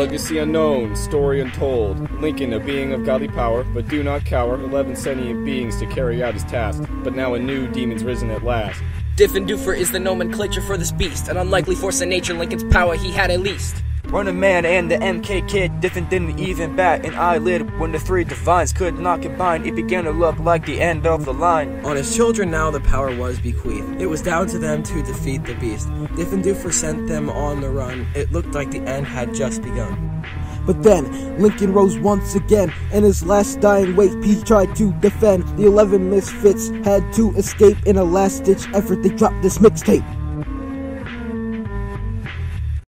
Legacy unknown, story untold. Lincoln, a being of godly power, but do not cower. Eleven sentient beings to carry out his task, but now a new demon's risen at last. Diffendufer is the nomenclature for this beast, an unlikely force in nature. Lincoln's power he had at least. Running Man and the MK Kid, Diffendufer didn't even bat an eyelid when the three divines could not combine. It began to look like the end of the line. On his children now the power was bequeathed. It was down to them to defeat the beast. Diffendufer sent them on the run. It looked like the end had just begun. But then, Lincoln rose once again. In his last dying wait, he tried to defend. The 11 misfits had to escape in a last ditch effort. They dropped this mixtape.